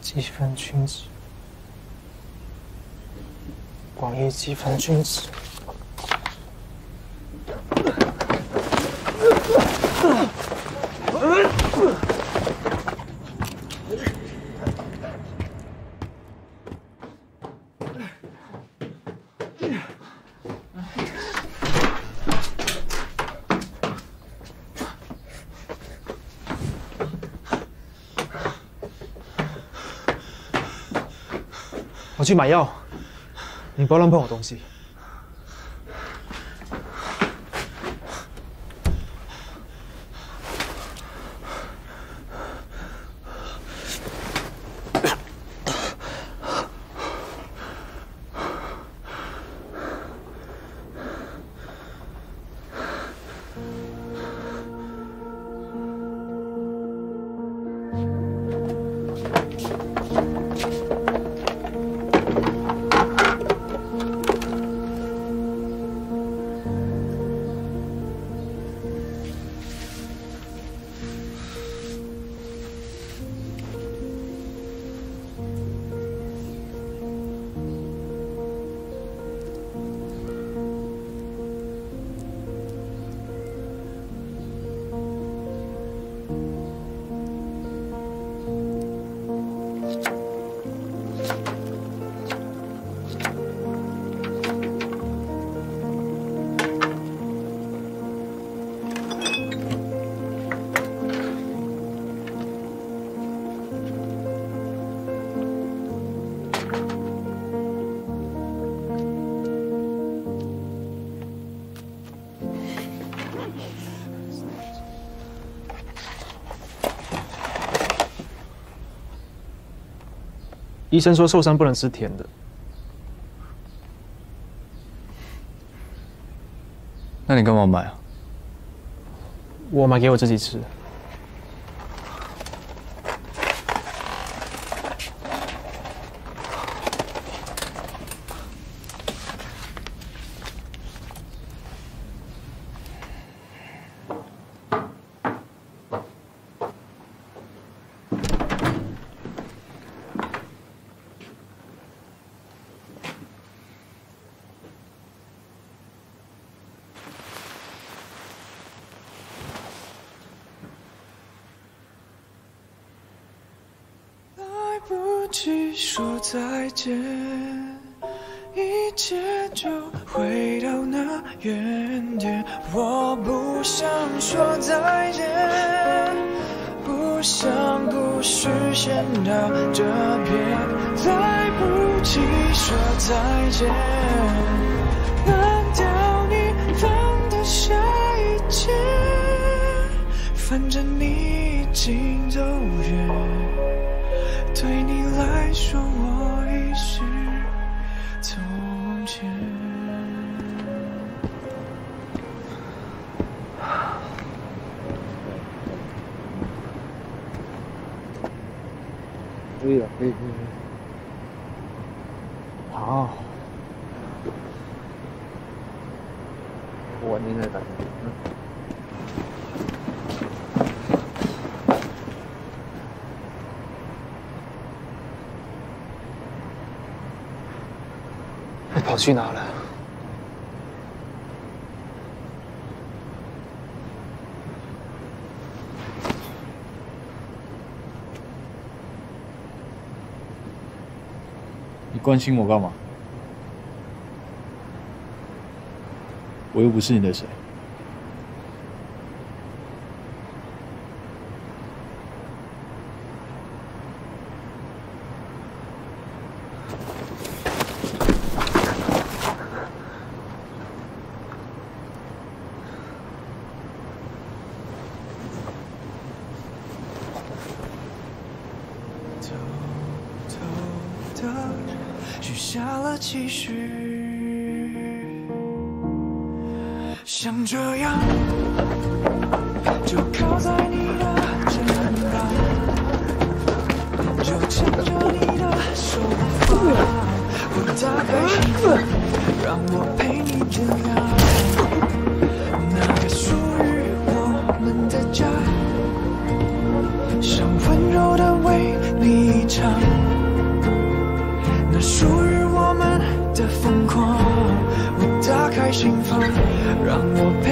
积分君子，广义积分君子。我去买药，你不要乱碰我东西。医生说受伤不能吃甜的，那你干嘛买啊？我买给我自己吃。来不及说再见，一切就回到那原点。我不想说再见，不想故事先到这边。来不及说再见，难道你放得下一切？反正你已经走远。对你来说，我已是从前。可以了，可以，可以，好，我应该打嗯。跑去哪了？你关心我干嘛？我又不是你的谁。偷偷的许下了期许，像这样就靠在你的肩膀，就牵着你的手不放，我打开心房，让我陪你这样，心房让我陪